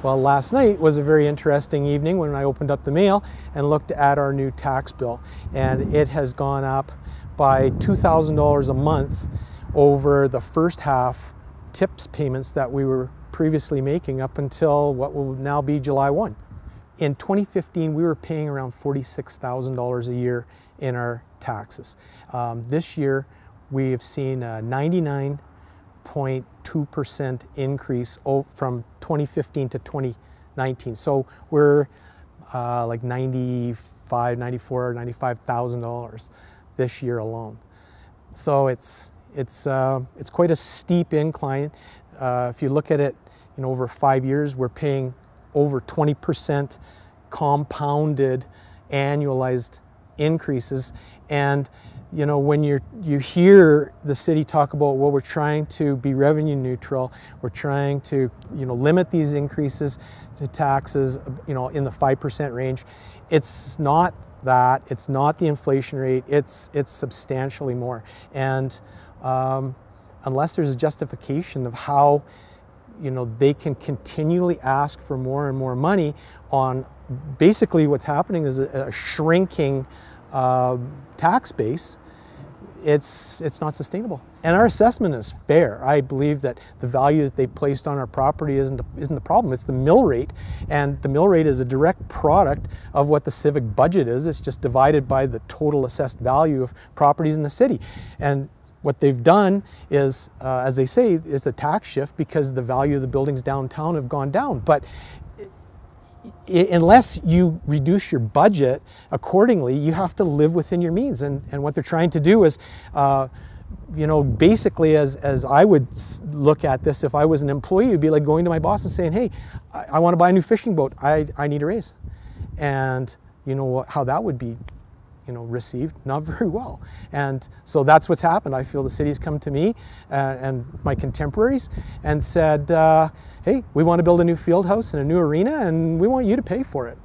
Well, last night was a very interesting evening when I opened up the mail and looked at our new tax bill. And it has gone up by $2,000 a month over the first half TIPS payments that we were previously making up until what will now be July 1. In 2015, we were paying around $46,000 a year in our taxes. Um, this year, we have seen a 99 0.2% increase from 2015 to 2019. So we're uh, like 95, 94, 95,000 dollars this year alone. So it's it's uh, it's quite a steep incline. Uh, if you look at it, know, over five years, we're paying over 20% compounded annualized increases, and you know, when you you hear the city talk about, well, we're trying to be revenue neutral, we're trying to, you know, limit these increases to taxes, you know, in the 5% range, it's not that, it's not the inflation rate, it's, it's substantially more. And um, unless there's a justification of how, you know, they can continually ask for more and more money on basically what's happening is a, a shrinking uh, tax base, it's, it's not sustainable. And our assessment is fair. I believe that the value that they placed on our property isn't isn't the problem, it's the mill rate. And the mill rate is a direct product of what the civic budget is. It's just divided by the total assessed value of properties in the city. And what they've done is, uh, as they say, it's a tax shift because the value of the buildings downtown have gone down. But unless you reduce your budget accordingly, you have to live within your means. And, and what they're trying to do is, uh, you know, basically as, as I would look at this, if I was an employee, it'd be like going to my boss and saying, hey, I, I want to buy a new fishing boat. I, I need a raise. And you know how that would be you know, received not very well. And so that's what's happened. I feel the city's come to me uh, and my contemporaries and said, uh, hey, we want to build a new field house and a new arena and we want you to pay for it.